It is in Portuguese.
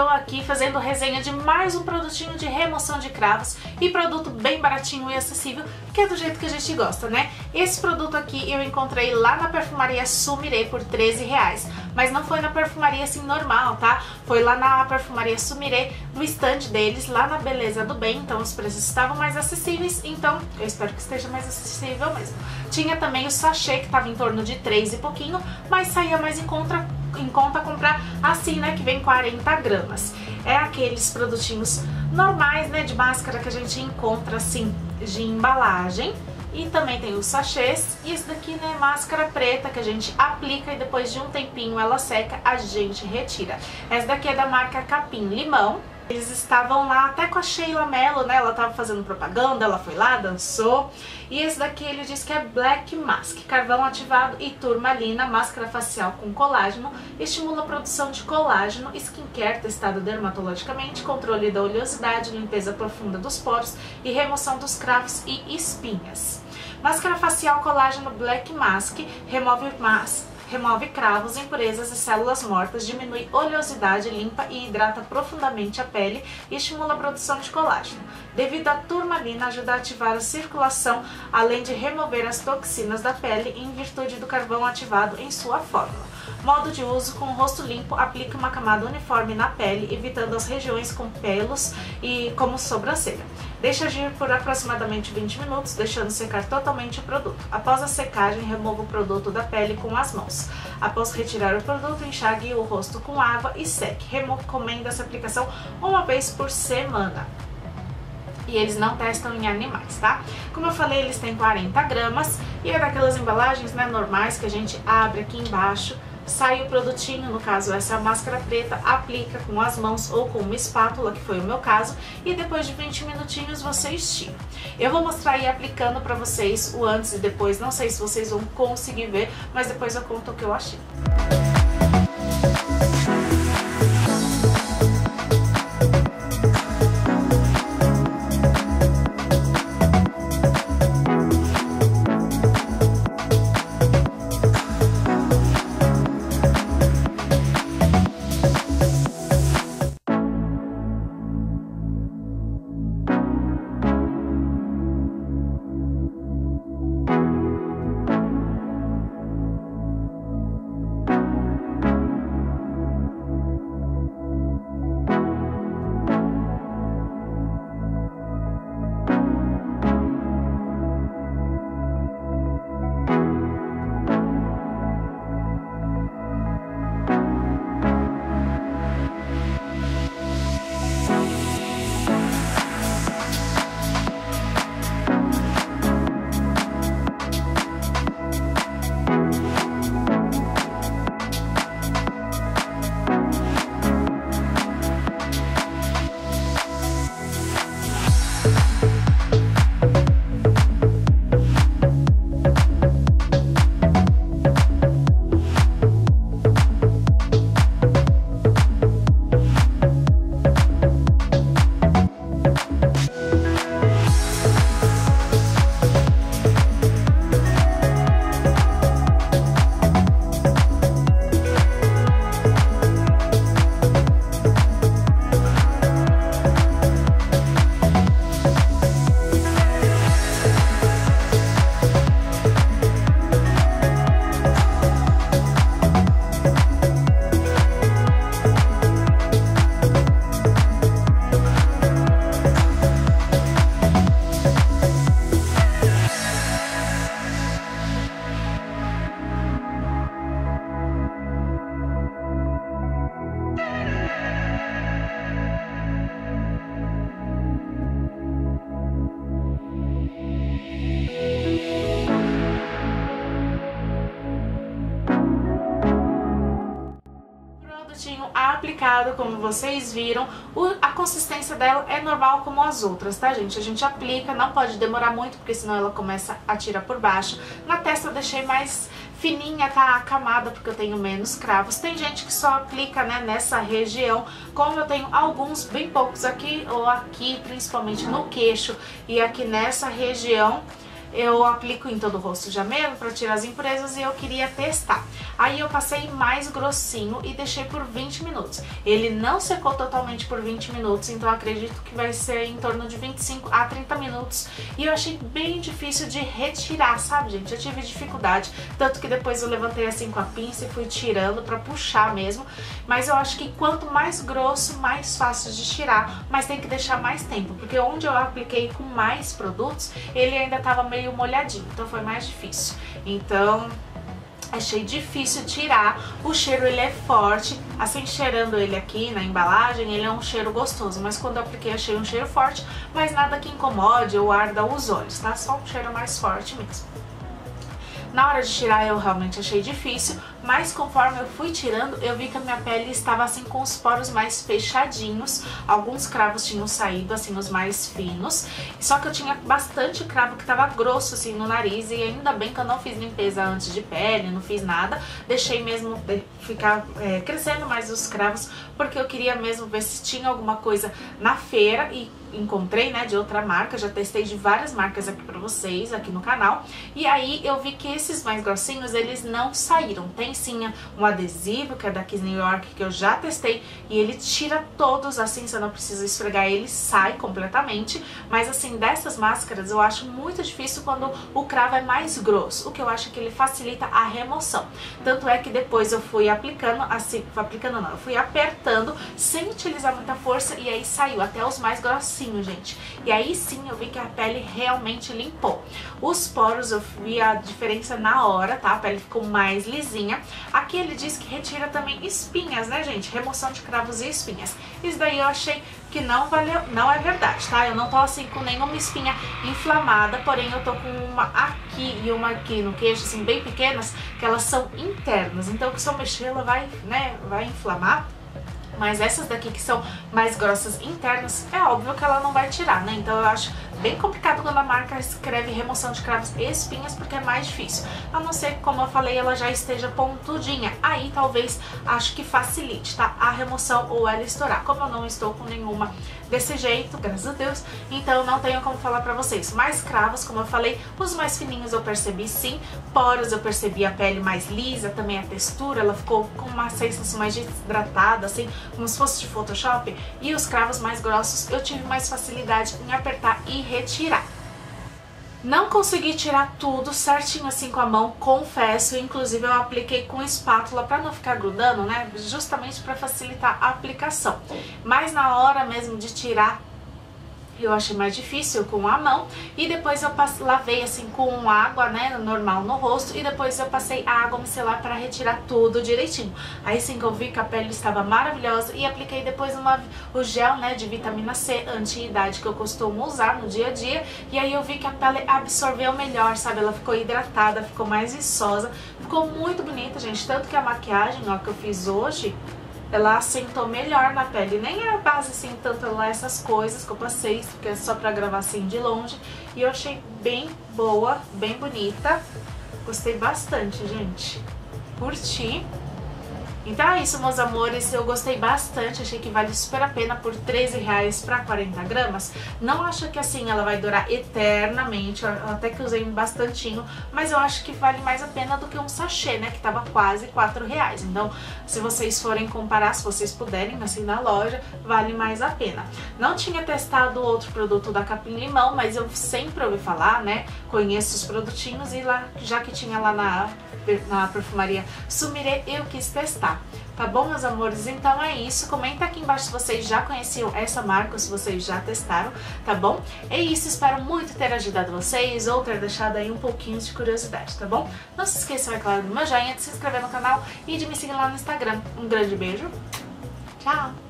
estou aqui fazendo resenha de mais um produtinho de remoção de cravos e produto bem baratinho e acessível, que é do jeito que a gente gosta, né? Esse produto aqui eu encontrei lá na perfumaria Sumire por 13 reais, mas não foi na perfumaria assim normal, tá? Foi lá na perfumaria Sumire, no stand deles, lá na Beleza do Bem, então os preços estavam mais acessíveis, então eu espero que esteja mais acessível mesmo. Tinha também o sachê que estava em torno de 3 e pouquinho, mas saía mais em conta em conta comprar assim, né, que vem 40 gramas. É aqueles produtinhos normais, né, de máscara que a gente encontra assim, de embalagem. E também tem os sachês, e esse daqui, né, máscara preta que a gente aplica e depois de um tempinho ela seca, a gente retira. Essa daqui é da marca Capim Limão, eles estavam lá até com a Sheila Mello, né? Ela tava fazendo propaganda, ela foi lá, dançou. E esse daqui ele diz que é Black Mask, carvão ativado e turmalina, máscara facial com colágeno, estimula a produção de colágeno, skincare testado dermatologicamente, controle da oleosidade, limpeza profunda dos poros e remoção dos cravos e espinhas. Máscara facial colágeno Black Mask remove mas remove cravos, impurezas e células mortas, diminui oleosidade, limpa e hidrata profundamente a pele e estimula a produção de colágeno. Devido à turmalina, ajuda a ativar a circulação, além de remover as toxinas da pele em virtude do carvão ativado em sua fórmula. Modo de uso, com o rosto limpo, aplique uma camada uniforme na pele, evitando as regiões com pelos e como sobrancelha. Deixe agir por aproximadamente 20 minutos, deixando secar totalmente o produto. Após a secagem, remova o produto da pele com as mãos. Após retirar o produto, enxague o rosto com água e seque. Recomenda essa aplicação uma vez por semana e eles não testam em animais, tá? Como eu falei, eles têm 40 gramas e é daquelas embalagens né, normais que a gente abre aqui embaixo sai o produtinho, no caso essa máscara preta, aplica com as mãos ou com uma espátula, que foi o meu caso, e depois de 20 minutinhos você estica. Eu vou mostrar aí aplicando pra vocês o antes e depois, não sei se vocês vão conseguir ver, mas depois eu conto o que eu achei. Como vocês viram, o, a consistência dela é normal como as outras, tá gente? A gente aplica, não pode demorar muito, porque senão ela começa a tirar por baixo. Na testa eu deixei mais fininha, tá? A camada, porque eu tenho menos cravos. Tem gente que só aplica, né, nessa região, como eu tenho alguns, bem poucos aqui, ou aqui, principalmente no queixo, e aqui nessa região, eu aplico em todo o rosto já mesmo pra tirar as impurezas e eu queria testar. Aí eu passei mais grossinho e deixei por 20 minutos. Ele não secou totalmente por 20 minutos, então acredito que vai ser em torno de 25 a 30 minutos. E eu achei bem difícil de retirar, sabe, gente? Eu tive dificuldade, tanto que depois eu levantei assim com a pinça e fui tirando pra puxar mesmo. Mas eu acho que quanto mais grosso, mais fácil de tirar, mas tem que deixar mais tempo, porque onde eu apliquei com mais produtos, ele ainda tava meio molhadinho, então foi mais difícil. Então, achei difícil tirar. O cheiro ele é forte, assim cheirando ele aqui na embalagem, ele é um cheiro gostoso, mas quando eu apliquei achei um cheiro forte, mas nada que incomode ou arda os olhos, tá? Só um cheiro mais forte mesmo. Na hora de tirar eu realmente achei difícil, mas conforme eu fui tirando, eu vi que a minha pele estava assim com os poros mais fechadinhos, alguns cravos tinham saído assim os mais finos, só que eu tinha bastante cravo que estava grosso assim no nariz. E ainda bem que eu não fiz limpeza antes de pele, não fiz nada, deixei mesmo ficar é, crescendo mais os cravos, porque eu queria mesmo ver se tinha alguma coisa na feira. E encontrei, né, de outra marca, já testei de várias marcas aqui pra vocês, aqui no canal, e aí eu vi que esses mais grossinhos, eles não saíram, tem um adesivo, que é da Kiss New York, que eu já testei, e ele tira todos, assim, você não precisa esfregar, ele sai completamente, mas assim, dessas máscaras eu acho muito difícil quando o cravo é mais grosso, o que eu acho que ele facilita a remoção, tanto é que depois eu fui aplicando, assim, aplicando não, eu fui apertando, sem utilizar muita força, e aí saiu até os mais grossinhos, gente. E aí sim eu vi que a pele realmente limpou. Os poros eu vi a diferença na hora, tá? A pele ficou mais lisinha. Aqui ele diz que retira também espinhas, né, gente? Remoção de cravos e espinhas. Isso daí eu achei que não valeu, não é verdade, tá? Eu não tô assim com nenhuma espinha inflamada, porém eu tô com uma aqui e uma aqui no queixo, assim, bem pequenas, que elas são internas. Então, se eu mexer, ela vai, né, vai inflamar mas essas daqui que são mais grossas internas, é óbvio que ela não vai tirar, né? Então eu acho bem complicado quando a marca escreve remoção de cravos e espinhas, porque é mais difícil. A não ser que, como eu falei, ela já esteja pontudinha. Aí talvez acho que facilite, tá? A remoção ou ela estourar. Como eu não estou com nenhuma desse jeito, graças a Deus, então não tenho como falar pra vocês. Mais cravos, como eu falei, os mais fininhos eu percebi sim, poros eu percebi a pele mais lisa, também a textura, ela ficou com uma sensação mais desidratada, assim, como se fosse de Photoshop, e os cravos mais grossos eu tive mais facilidade em apertar e retirar. Não consegui tirar tudo certinho assim com a mão, confesso, inclusive eu apliquei com espátula para não ficar grudando, né, justamente para facilitar a aplicação. Mas na hora mesmo de tirar eu achei mais difícil com a mão. E depois eu lavei assim com água, né, normal no rosto. E depois eu passei a água micelar para retirar tudo direitinho. Aí sim que eu vi que a pele estava maravilhosa e apliquei depois uma, o gel, né, de vitamina C anti-idade que eu costumo usar no dia a dia. E aí eu vi que a pele absorveu melhor, sabe, ela ficou hidratada, ficou mais viçosa, ficou muito bonita, gente, tanto que a maquiagem, ó, que eu fiz hoje, ela assentou melhor na pele. Nem a base assim, tanto lá essas coisas que eu passei, porque é só pra gravar assim de longe. E eu achei bem boa, bem bonita. Gostei bastante, gente. Curti. Então é isso, meus amores, eu gostei bastante, achei que vale super a pena por 13 reais para 40 gramas. Não acho que assim ela vai durar eternamente, eu até que usei um bastantinho, mas eu acho que vale mais a pena do que um sachê, né, que tava quase 4 reais. Então, se vocês forem comparar, se vocês puderem, assim, na loja, vale mais a pena. Não tinha testado outro produto da Capim Limão, mas eu sempre ouvi falar, né, conheço os produtinhos e lá, já que tinha lá na na perfumaria Sumire, eu quis testar. Tá bom, meus amores? Então é isso. Comenta aqui embaixo se vocês já conheciam essa marca ou se vocês já testaram, tá bom? É isso, espero muito ter ajudado vocês ou ter deixado aí um pouquinho de curiosidade, tá bom? Não se esqueçam, é claro, do meu joinha, de se inscrever no canal e de me seguir lá no Instagram. Um grande beijo. Tchau!